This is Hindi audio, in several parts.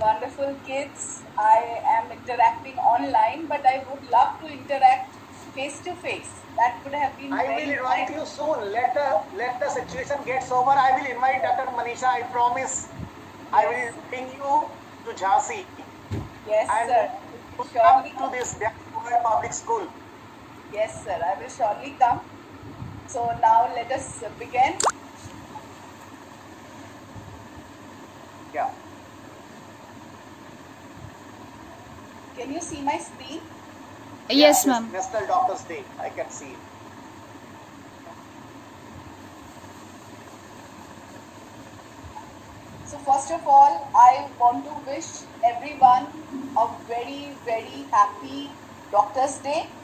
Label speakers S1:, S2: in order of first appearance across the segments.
S1: wonderful kids. I am interacting online, but I would love to interact face to face. That would have been.
S2: I
S1: very
S2: will invite
S1: nice.
S2: you soon. Let the let the situation gets over. I will invite Dr. Manisha. I promise. I will bring you to Jhansi
S1: Yes,
S2: and
S1: sir.
S2: come
S1: Surely.
S2: to this public school.
S1: Yes, sir. I will surely come. So now let us begin. Can you see my screen?
S3: Yes,
S2: Yeah,
S3: ma'am.
S2: National Doctors Day. I can see. it.
S1: So first of all, I want to wish everyone a very, very happy Doctor's Day.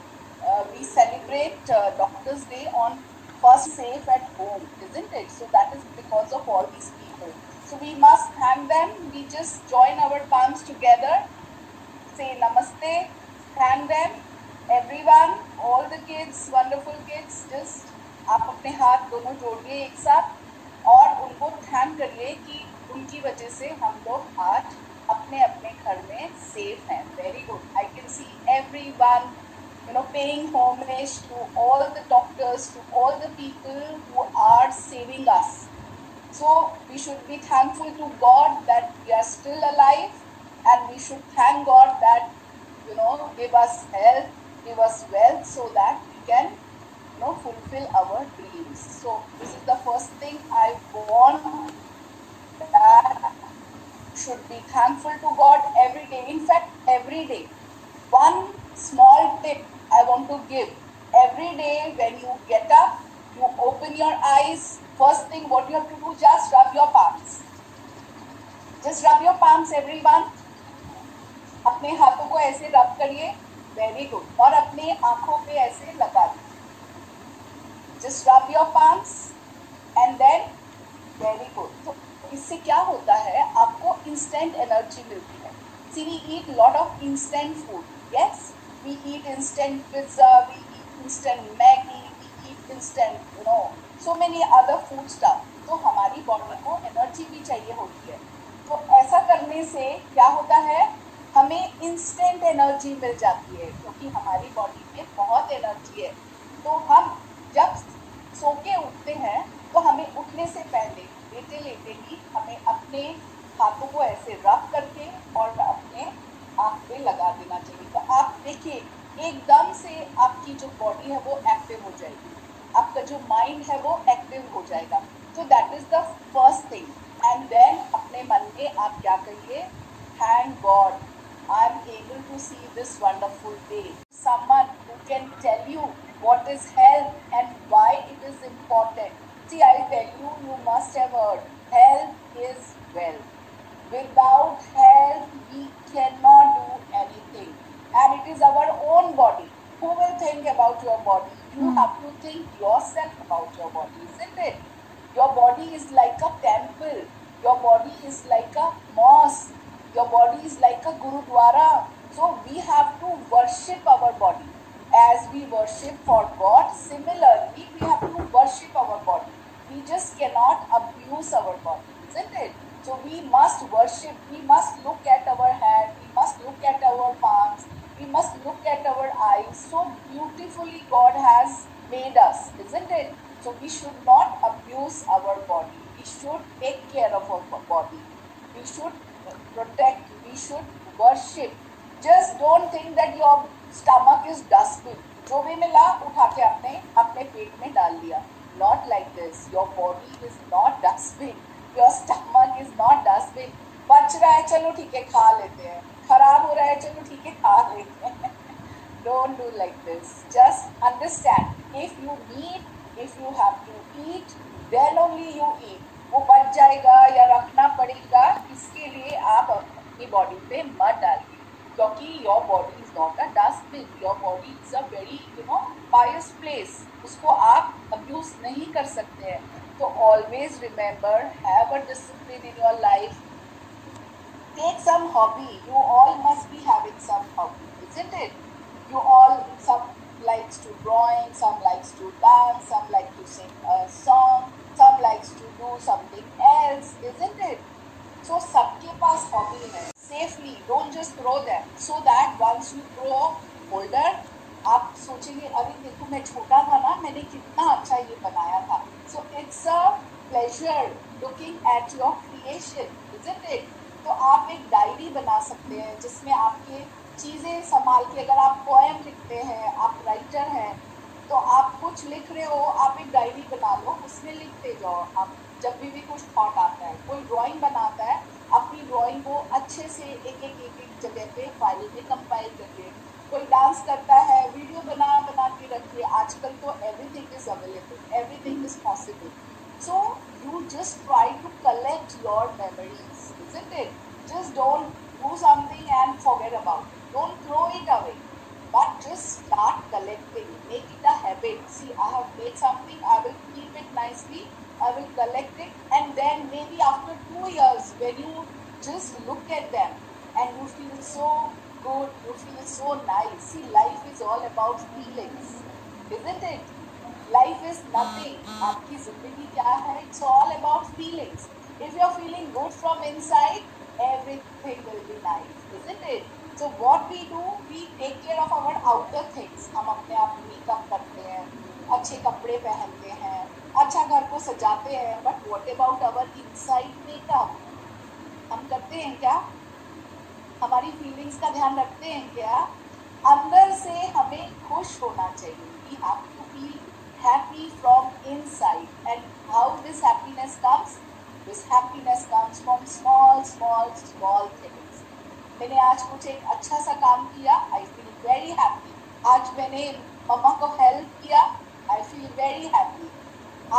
S1: Uh, we celebrate uh, Doctor's Day on first safe at home, isn't it? So that is because of all these people. So we must thank them. We just join our palms together, से नमस्ते namaste, thank everyone all the kids wonderful kids just आप अपने हाथ दोनों जोड़िए एक साथ और उनको थैंक करिए कि उनकी वजह से हम लोग आज अपने अपने घर में सेफ़ हैं। Very good I can see everyone you know paying homeless to all the doctors to all the people who are saving us so we should be thankful to God that we are still alive and we should thank god that you know give us health give us wealth so that we can you know fulfill our dreams so this is the first thing i want that should be thankful to God every day. In fact, every day. One small tip I want to give. Every day when you get up, you open your eyes. First thing, what you have to do, just rub your palms. Just rub your palms, everyone. अपने हाथों को ऐसे रब करिए वेरी गुड और अपने आँखों पे ऐसे लगा दीजिए। Just rub your palms and then very good तो इससे क्या होता है, आपको इंस्टेंट एनर्जी मिलती है। See we eat lot of instant food yes we eat instant pizza we eat instant Maggi we eat instant no so many other food stuff तो हमारी बॉडी को एनर्जी भी चाहिए होती है। तो ऐसा करने से क्या होता है हमें इंस्टेंट एनर्जी मिल जाती है, क्योंकि हमारी बॉडी में बहुत एनर्जी है। तो हम जब सो के उठते हैं तो हमें उठने से पहले लेटे लेटे ही हमें अपने हाथों को ऐसे रब करके और अपने आँख पे लगा देना चाहिए। तो आप देखिए, एकदम से आपकी जो बॉडी है, वो एक्टिव हो जाएगी। आपका जो माइंड है, वो एक्टिव हो जाएगा। तो that is the first thing and then अपने मन में आप क्या कहिए? Thank God I am able to see this wonderful day. Someone who can tell you what is health and why it is important. See, I'll tell you, you must have heard health is wealth. Without health, we cannot do anything. And it is our own body. Who will think about your body? You hmm. have to think yourself about your body, isn't it? Your body is like a temple. Your body is like a mosque. Your body is like a gurudwara. So we have to worship our body. As we worship for God, similarly, we have to worship our body. We just cannot abuse our body, isn't it? So we must worship, we must look at our hand, we must look at our palms, we must look at our eyes. So beautifully God has made us, isn't it? So we should not abuse our body. We should take care of our body. We should protect, we should worship. Just don't think that your stomach is dustbin. जो भी मिला उठा के आपने अपने पेट में डाल दिया not like this your body is not dustbin your stomach is not dustbin बच रहा है चलो ठीक है खा लेते हैं खराब हो रहा है चलो ठीक है खा लेते हैं don't do like this just understand if you need if you have to eat then only you eat वो बच जाएगा या रखना पड़ेगा, इसके लिए आप अपनी बॉडी पे मत डालिए, क्योंकि your body is not a dustbin your body is a very you know pious place उसको आप अब्यूज नहीं कर सकते हैं। तो always remember have a discipline in your life take some hobby. You all must be having some hobby, isn't it? You all, some likes to drawing, some likes to dance, some like to sing a song. Likes to do something else, isn't it? So सबके पास हॉबी है safely don't just throw that so that once you grow older आप सोचेंगे, अरे देखो मैं छोटा था ना, मैंने कितना अच्छा ये बनाया था. So it's a pleasure looking at your creation isn't it तो आप एक डायरी बना सकते हैं, जिसमें आपके चीज़ें संभाल के अगर आप पोएम लिखते हैं, आप राइटर हैं तो आप कुछ लिख रहे हो, आप एक डायरी बना लो, उसमें लिखते जाओ आप। जब भी भी कुछ थॉट आता है, कोई ड्राइंग बनाता है, अपनी ड्राइंग को अच्छे से एक एक एक एक जगह पे फ़ाइल में कंपाइल करके, कोई डांस करता है वीडियो बना बना के रखिए, आजकल तो everything is available everything is possible so you just try to collect your memories it? Just don't do something and forget about it, don't throw it away but just start collecting make it a habit see i have made something i will keep it nicely i will collect it and then maybe after two years when you just look at them and you feel so good, you feel so nice. See, life is all about feelings, isn't it? Life is nothing. आपकी जिंदगी क्या है? It's all about feelings. If you're feeling good from inside, everything will be nice, isn't it? So what we do we take care of our outer things हम अपने आप मेकअप करते हैं, अच्छे कपड़े पहनते हैं, अच्छा घर को सजाते हैं. But what about our inside makeup हम करते हैं क्या? हमारी फीलिंग्स का ध्यान रखते हैं क्या? अंदर से हमें खुश होना चाहिए। We have to feel happy from inside and how this happiness comes this happiness comes from small small small things मैंने आज कुछ एक अच्छा सा काम किया। आई फील वेरी हैप्पी आज मैंने मम्मा को हेल्प किया। आई फील वेरी हैप्पी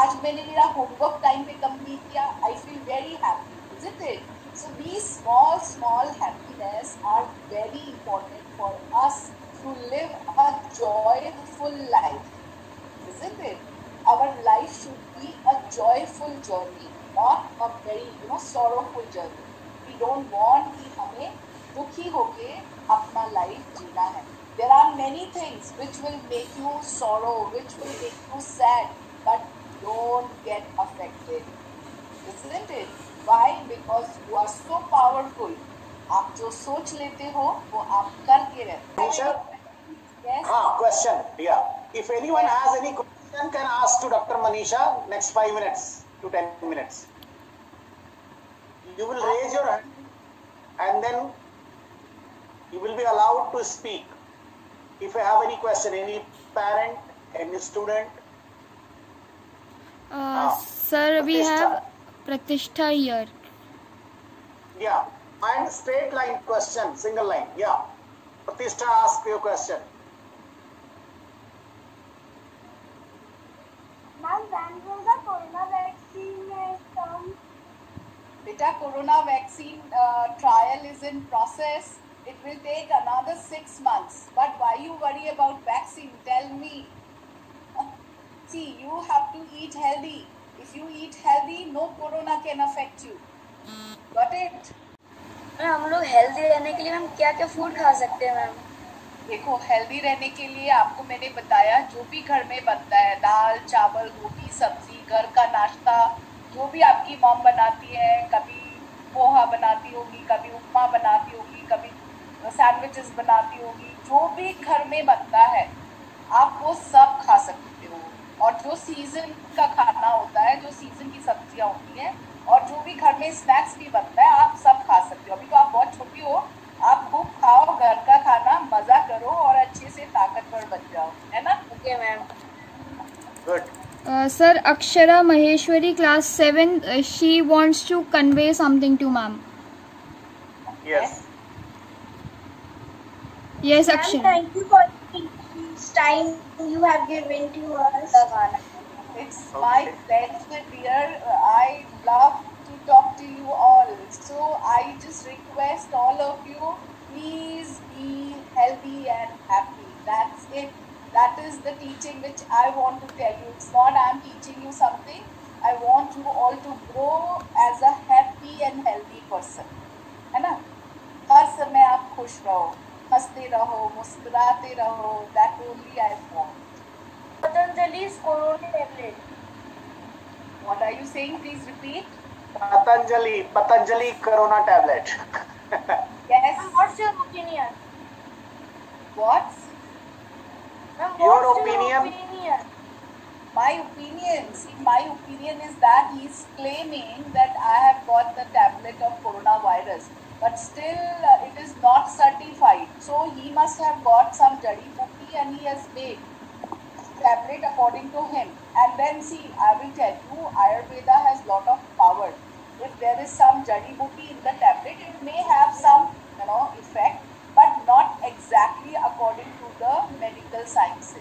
S1: आज मैंने मेरा होमवर्क टाइम पे कंप्लीट किया। I feel very happy is it it so be small small happiness are very important for us to live a joyful life is it it our life should be a joyful journey not a very you know sorrowful journey we don't want कि हमें दुखी होके अपना life जीना है. There are many things which will make you sorrow, which will make you sad, but don't get affected, isn't it? Why because you are so powerful आप जो सोच लेते हो वो आप करके रहते
S2: हो हाँ क्वेश्चन या if anyone has any question can ask to doctor Manisha next 5 minutes to 10 minutes you will raise your hand and then you will be allowed to speak if you have any question any parent any student
S3: uh, uh, sir we have Pratishtha here.
S2: Yeah, and straight line question, single line. Yeah, Pratishtha ask your question.
S4: Ma'am, when will the corona vaccine come?
S1: Beta, corona vaccine uh, trial is in process. It will take another six months. But why you worry about vaccine? Tell me. See, you have to eat healthy. If you eat healthy, no corona can affect you. Got it?
S4: Ma'am हम लोग हेल्दी रहने के लिए हम क्या क्या फ़ूड खा सकते हैं मैम
S1: देखो हेल्दी रहने के लिए आपको मैंने बताया जो भी घर में बनता है दाल चावल रोटी सब्ज़ी घर का नाश्ता जो भी आपकी मॉम बनाती है कभी पोहा बनाती होगी कभी उपमा बनाती होगी कभी सैंडविचेस बनाती होगी जो भी घर में बनता है आप वो सब खा सकते हो। और जो सीज़न का खाना होता है जो सीज़न की सब्ज़ियाँ होती हैं और जो भी घर में स्नैक्स भी बनता है आप सब खा सकते हो। अभी तो आप बहुत छोटी हो आप खूब खाओ घर का खाना मज़ा करो और अच्छे से ताकतवर बन जाओ है ना? Okay ma'am
S3: good sir Akshara Maheshwari class seven she wants to convey something to ma'am
S2: yes
S3: yes Akshara
S4: thank you for time you have given to us.
S1: It's my pleasure, dear. I love to talk to you all. So I just request all of you, please be healthy and happy. That's it. That is the teaching which I want to tell you. It's not I'm teaching you something. I want you all to grow as a happy and healthy person. है ना हर समय आप खुश रहो हँसते रहो मुस्कुराते रहो that only I want
S4: Patanjali's corona tablet
S1: what are you saying please repeat
S2: Patanjali, Patanjali Corona tablet.
S1: Yes.
S4: Ma'am, what's your opinion?
S1: What?
S4: Ma'am,
S2: Your
S4: what's
S2: opinion?
S4: Your opinion?
S1: My opinion, see, my opinion is that he's claiming that I have got the tablet of coronavirus, but still uh, it is not certified. So he must have got some jadi booty and he has made tablet according to him. And then see, I will tell you, Ayurveda has lot of power. If there is some jadi booty in the tablet, it may have some, you know, effect, but not exactly according to the medical sciences.